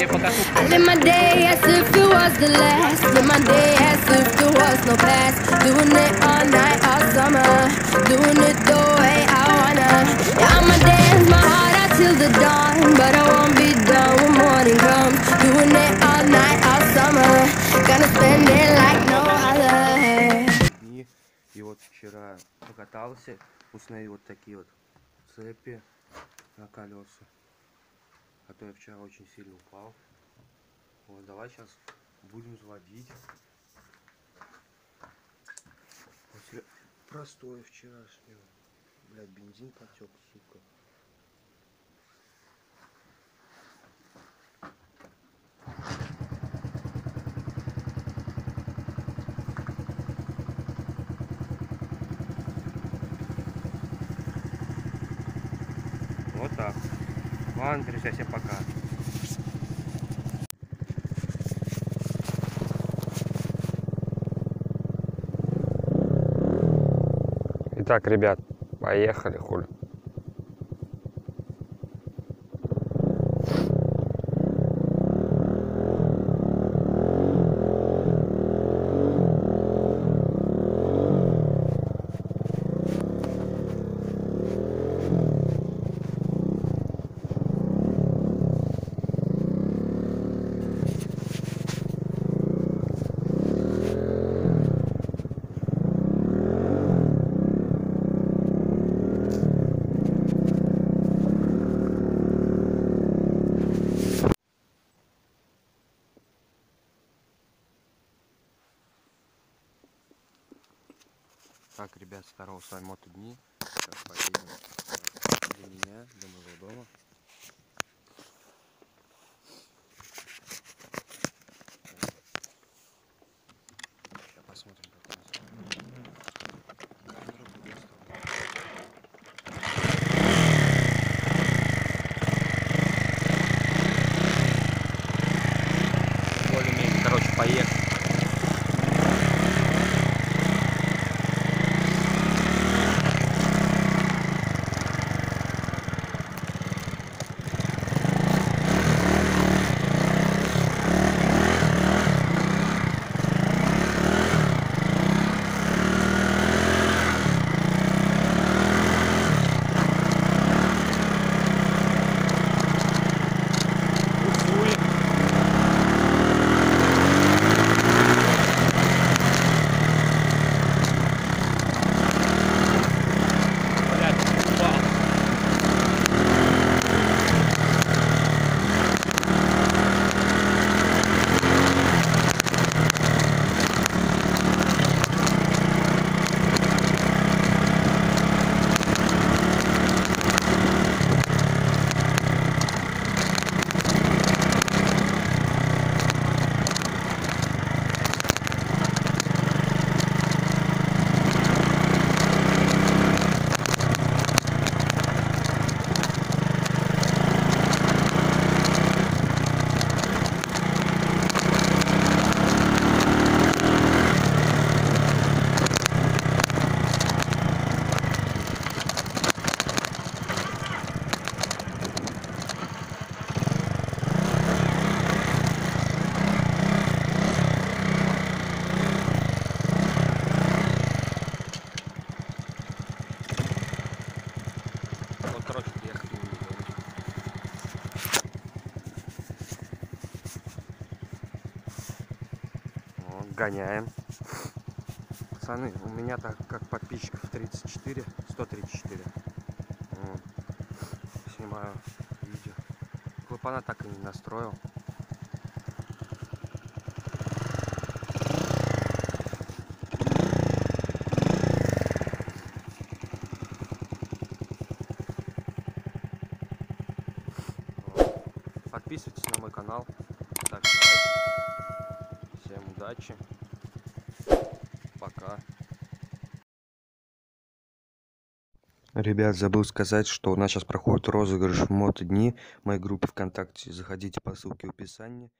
I live my day as if it was the last. Live my day as if there was no past. Doing it all night, all summer. Doing it the way I wanna. Yeah, I'ma dance my heart out till the dawn. But I won't be done when morning comes. Doing it all night, all summer. Gonna spend it like no other. дни. И вот вчера покатался, установил вот такие вот цепи на колеса. А то я вчера очень сильно упал. Вот, давай сейчас будем заводить. После простоя вчерашнего. Блядь, бензин потек, сука. Вот так. Ладно, друзья, всем пока. Итак, ребят, поехали, хули. Так, ребят, с второго с вами мото дни. Сейчас поедем э, для меня, для моего дома. Сейчас посмотрим, как у нас. Более-менее, короче, поехали. Гоняем. Пацаны, у меня так как подписчиков 34, 134. Вот. Снимаю видео. Клапана так и не настроил. Подписывайтесь на мой канал. Всем удачи. Пока. Ребят, забыл сказать, что у нас сейчас проходит розыгрыш в мото дни в моей группе ВКонтакте. Заходите по ссылке в описании.